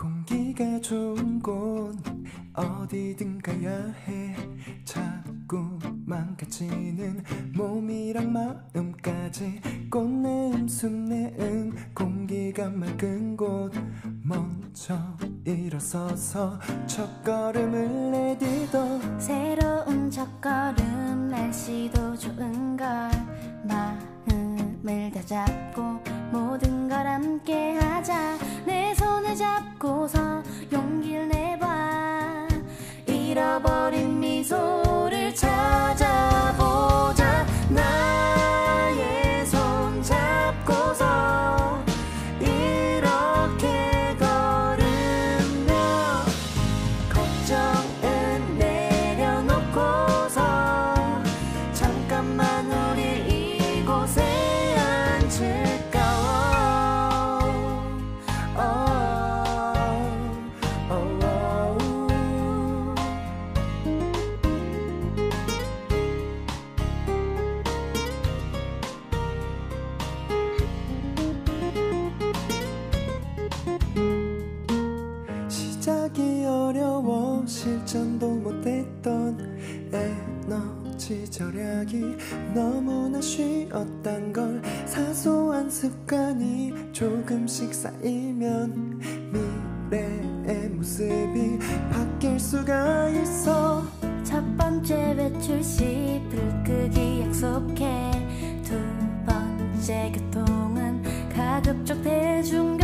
공기가 좋은 곳 어디든 가야 해. 자꾸 망가지는 몸이랑 마음까지 꽃내음 숲내음 공기가 맑은 곳 먼저 일어서서 첫걸음을 내딛어. 새로운 첫걸음 날씨도 좋은 걸. 마음을 다잡고 모든 걸 함께 손을 시작이 어려워 실천도 못했던 에너지 절약이 너무나 쉬었단 걸 사소한 습관이 조금씩 쌓이면 미래의 모습이 바뀔 수가 있어. 첫 번째 배출 시 불 끄기 약속해. 두 번째 교통은 가급적 대중